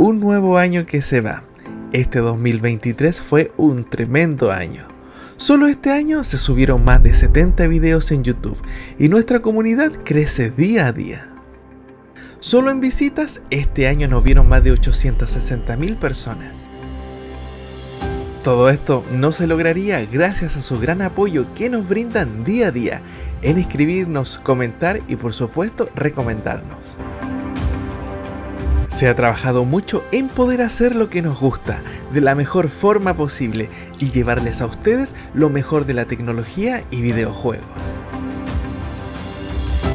un nuevo año que se va. Este 2023 fue un tremendo año. Solo este año se subieron más de 70 videos en YouTube y nuestra comunidad crece día a día. Solo en visitas este año nos vieron más de 860.000 personas. Todo esto no se lograría gracias a su gran apoyo que nos brindan día a día en escribirnos, comentar y por supuesto recomendarnos. Se ha trabajado mucho en poder hacer lo que nos gusta de la mejor forma posible y llevarles a ustedes lo mejor de la tecnología y videojuegos.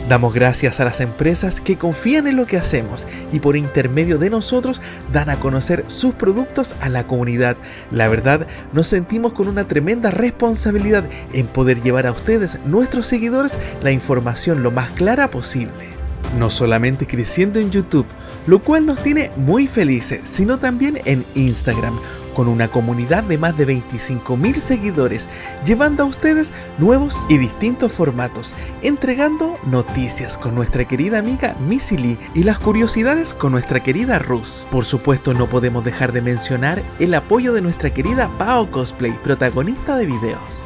Damos gracias a las empresas que confían en lo que hacemos y por intermedio de nosotros dan a conocer sus productos a la comunidad. La verdad, nos sentimos con una tremenda responsabilidad en poder llevar a ustedes, nuestros seguidores, la información lo más clara posible. No solamente creciendo en YouTube, lo cual nos tiene muy felices, sino también en Instagram, con una comunidad de más de 25.000 seguidores, llevando a ustedes nuevos y distintos formatos, entregando noticias con nuestra querida amiga Missy Lee y las curiosidades con nuestra querida Rus. Por supuesto, no podemos dejar de mencionar el apoyo de nuestra querida Pao Cosplay, protagonista de videos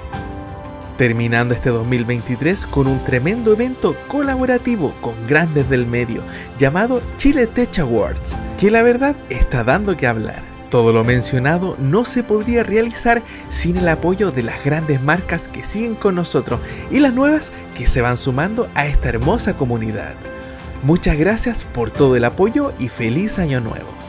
terminando este 2023 con un tremendo evento colaborativo con grandes del medio llamado Chile Tech Awards, que la verdad está dando que hablar. Todo lo mencionado no se podría realizar sin el apoyo de las grandes marcas que siguen con nosotros y las nuevas que se van sumando a esta hermosa comunidad. Muchas gracias por todo el apoyo y feliz año nuevo.